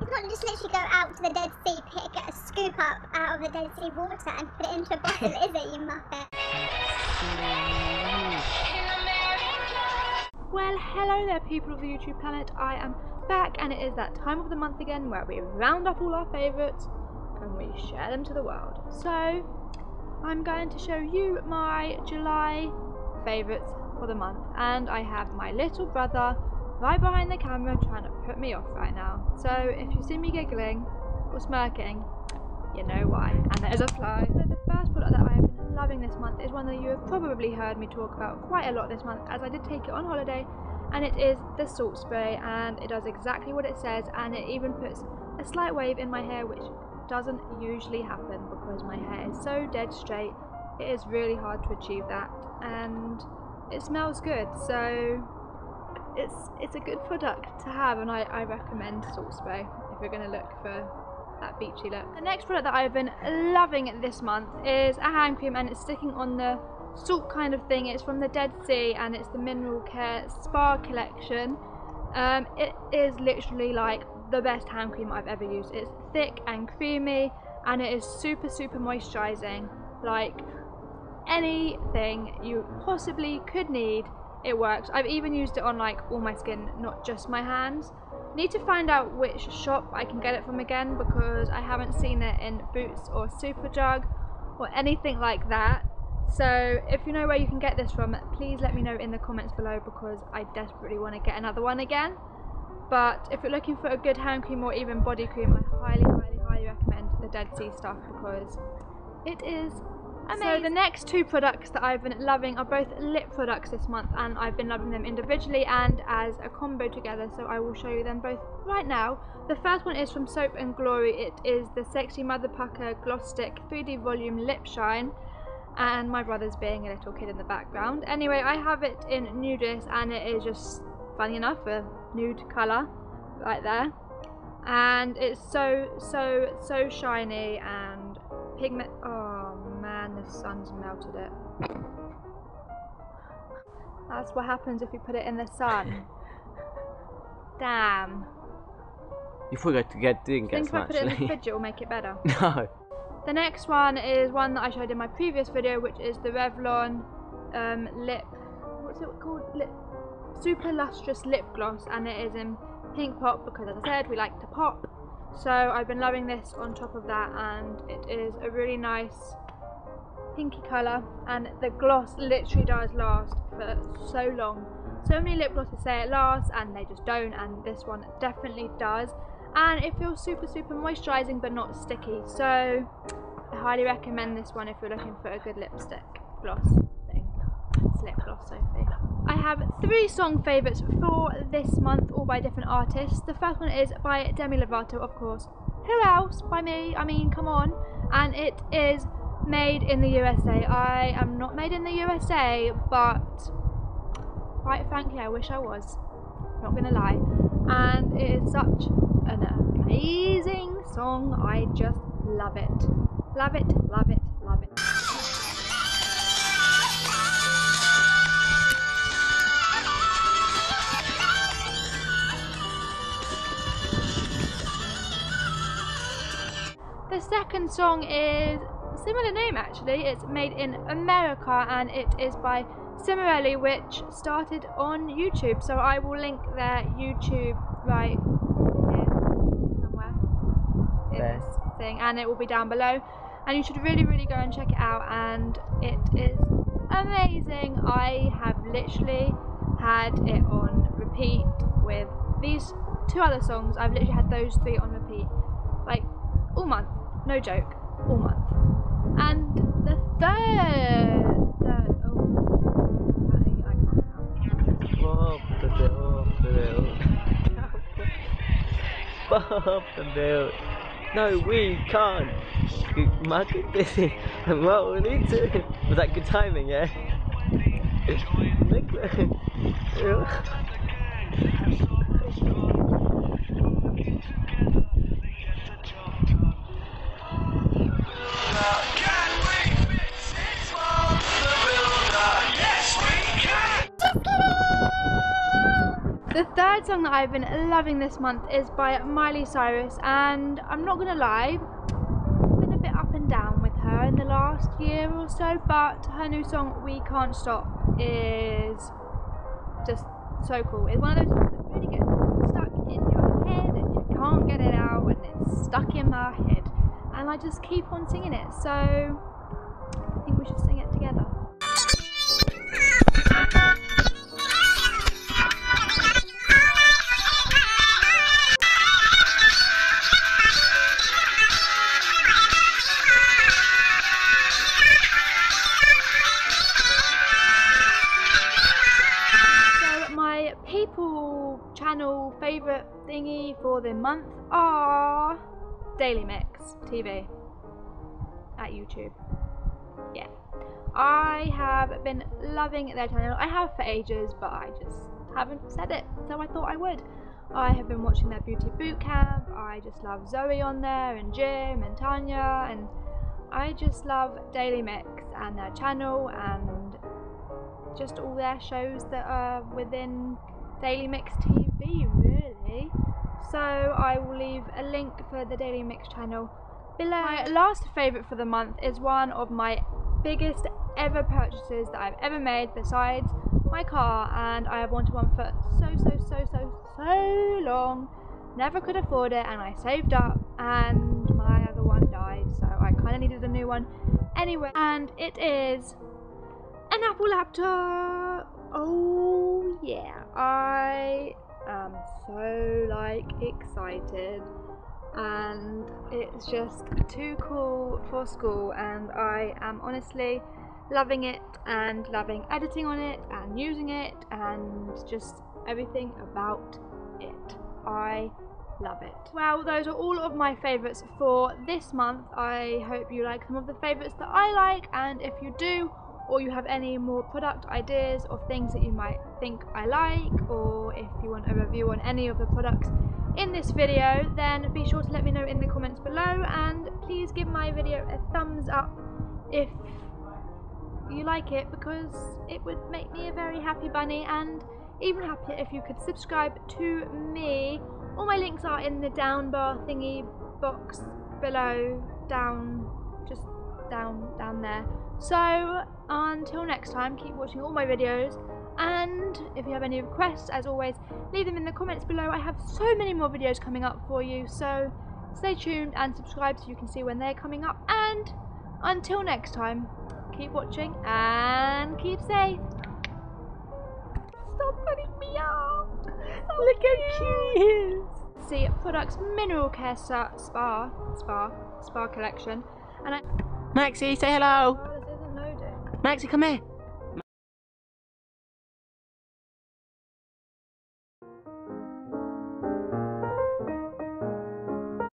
You can't just literally go out to the Dead Sea, pick a scoop up out of the Dead Sea water and put it into a bottle, is it, you muppet? Well, hello there, people of the YouTube planet. I am back, and it is that time of the month again where we round up all our favourites and we share them to the world. So, I'm going to show you my July favourites for the month, and I have my little brother right behind the camera trying to put me off right now. So, if you see me giggling or smirking, you know why. And there's a fly. So, the first product that I have been loving this month is one that you have probably heard me talk about quite a lot this month, as I did take it on holiday and it is the salt spray and it does exactly what it says and it even puts a slight wave in my hair which doesn't usually happen because my hair is so dead straight it is really hard to achieve that and it smells good so it's it's a good product to have and I, I recommend salt spray if you're going to look for that beachy look. The next product that I've been loving this month is a hand cream and it's sticking on the salt kind of thing. It's from the Dead Sea and it's the Mineral Care Spa collection. Um, it is literally like the best hand cream I've ever used. It's thick and creamy and it is super super moisturizing. Like anything you possibly could need, it works. I've even used it on like all my skin, not just my hands. Need to find out which shop I can get it from again because I haven't seen it in Boots or Superdrug or anything like that. So if you know where you can get this from, please let me know in the comments below because I desperately want to get another one again. But if you're looking for a good hand cream or even body cream, I highly, highly, highly recommend the Dead Sea stuff because it is amazing. So the next two products that I've been loving are both lip products this month and I've been loving them individually and as a combo together so I will show you them both right now. The first one is from Soap and Glory. It is the Sexy Mother Pucker Gloss Stick 3D Volume Lip Shine and my brother's being a little kid in the background. Anyway, I have it in nudist and it is just, funny enough, a nude colour right there. And it's so, so, so shiny and pigment. Oh man, the sun's melted it. That's what happens if you put it in the sun. Damn. You forgot to get didn't get Think if I put it in the fridge, it will make it better. no. The next one is one that I showed in my previous video, which is the Revlon um, lip. What's it called? Lip. Super lustrous lip gloss, and it is in pink pop because, as I said, we like to pop. So I've been loving this on top of that, and it is a really nice pinky colour, and the gloss literally does last for so long. So many lip glosses say it lasts, and they just don't, and this one definitely does. And it feels super super moisturizing but not sticky. So I highly recommend this one if you're looking for a good lipstick gloss thing. It's lip gloss Sophie. I have three song favourites for this month all by different artists. The first one is by Demi Lovato of course. Who else? By me? I mean come on. And it is made in the USA I am not made in the USA but quite frankly I wish I was. Not gonna lie. And it is such an amazing song. I just love it. Love it love it love it. The second song is similar name actually it's made in America and it is by Cimorelli, which started on YouTube. So I will link their YouTube right here somewhere in There. this thing, and it will be down below. And you should really, really go and check it out. And it is amazing. I have literally had it on repeat with these two other songs. I've literally had those three on repeat, like all month. No joke, all month. And the third, third, oh, apparently I can't count. Bob the bill, the bill. The bill. No, we can't. Market busy. And what we need to. Was that good timing, yeah? The third song that I've been loving this month is by Miley Cyrus, and I'm not gonna lie, I've been a bit up and down with her in the last year or so, but her new song "We Can't Stop" is just so cool. It's one of those songs that really gets stuck in your head, and you can't get it out, and it's stuck in my head, and I just keep on singing it. So I think we should sing it together. People channel favourite thingy for the month are Daily Mix TV at YouTube. Yeah. I have been loving their channel. I have for ages, but I just haven't said it, so I thought I would. I have been watching their beauty boot camp. I just love Zoe on there, and Jim, and Tanya, and I just love Daily Mix and their channel, and just all their shows that are within Daily Mix TV, really. So I will leave a link for the Daily Mix channel below. My last favourite for the month is one of my biggest ever purchases that I've ever made besides my car and I have wanted one for so so so so so long. Never could afford it and I saved up and my other one died so I kind of needed a new one anyway. And it is an Apple laptop. Oh yeah I am so like excited and it's just too cool for school and I am honestly loving it and loving editing on it and using it and just everything about it. I love it. Well, those are all of my favourites for this month. I hope you like some of the favourites that I like and if you do or you have any more product ideas or things that you might think I like or if you want a review on any of the products in this video then be sure to let me know in the comments below and please give my video a thumbs up if you like it because it would make me a very happy bunny and even happier if you could subscribe to me. All my links are in the down bar thingy box below down just down down there so until next time keep watching all my videos and if you have any requests as always leave them in the comments below i have so many more videos coming up for you so stay tuned and subscribe so you can see when they're coming up and until next time keep watching and keep safe stop putting me out Look how cute he is. see products mineral care spa spa, spa collection and i Maxie, say hello. oh, this isn't loading Maxie, come here.